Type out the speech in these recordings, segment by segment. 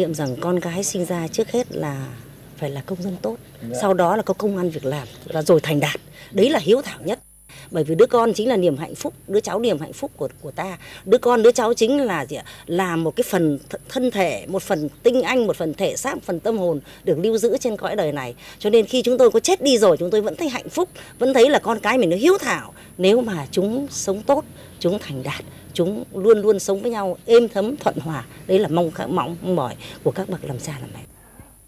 niệm rằng con gái sinh ra trước hết là phải là công dân tốt, sau đó là có công ăn việc làm, và rồi thành đạt. Đấy là hiếu thảo nhất. Bởi vì đứa con chính là niềm hạnh phúc, đứa cháu niềm hạnh phúc của của ta. Đứa con, đứa cháu chính là gì ạ? Là một cái phần th- thân thể, một phần tinh anh, một phần thể xác, một phần tâm hồn được lưu giữ trên cõi đời này. Cho nên khi chúng tôi có chết đi rồi, chúng tôi vẫn thấy hạnh phúc, vẫn thấy là con cái mình nó hiếu thảo. Nếu mà chúng sống tốt, chúng thành đạt, chúng luôn luôn sống với nhau êm thấm thuận hòa. Đấy là mong mong mỏi của các bậc làm cha làm mẹ.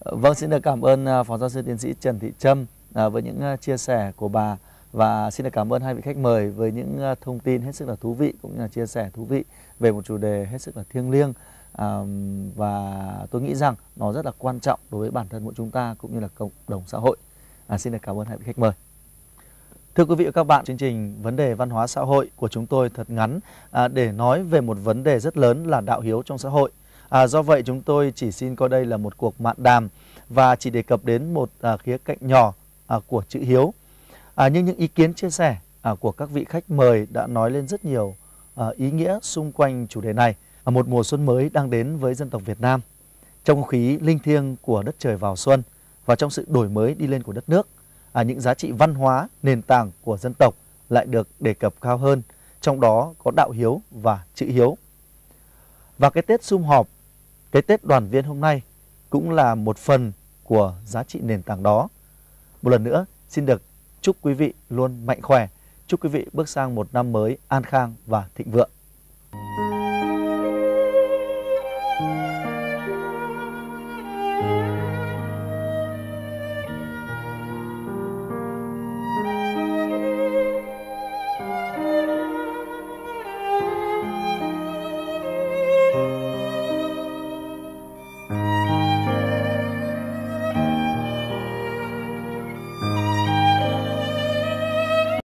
Vâng, xin được cảm ơn à, Phó Giáo sư Tiến sĩ Trần Thị Trâm à, với những à, chia sẻ của bà và xin được cảm ơn hai vị khách mời với những ờ, thông tin hết sức là thú vị cũng như là chia sẻ thú vị về một chủ đề hết sức là thiêng liêng à, và tôi nghĩ rằng nó rất là quan trọng đối với bản thân mỗi chúng ta cũng như là cộng đồng xã hội. À, xin được cảm ơn hai vị khách mời. Thưa quý vị và các bạn, chương trình Vấn đề văn hóa xã hội của chúng tôi thật ngắn à, để nói về một vấn đề rất lớn là đạo hiếu trong xã hội. À, do vậy chúng tôi chỉ xin coi đây là một cuộc mạn đàm và chỉ đề cập đến một à, khía cạnh nhỏ à, của chữ hiếu. À, nhưng những ý kiến chia sẻ à, của các vị khách mời đã nói lên rất nhiều à, ý nghĩa xung quanh chủ đề này. À, một mùa xuân mới đang đến với dân tộc Việt Nam. Trong không khí linh thiêng của đất trời vào xuân và trong sự đổi mới đi lên của đất nước, à, những giá trị văn hóa nền tảng của dân tộc lại được đề cập cao hơn. Trong đó có đạo hiếu và chữ hiếu. Và cái Tết sum họp, cái Tết đoàn viên hôm nay cũng là một phần của giá trị nền tảng đó. Một lần nữa, xin được Chúc quý vị luôn mạnh khỏe. Chúc quý vị bước sang một năm mới an khang và thịnh vượng.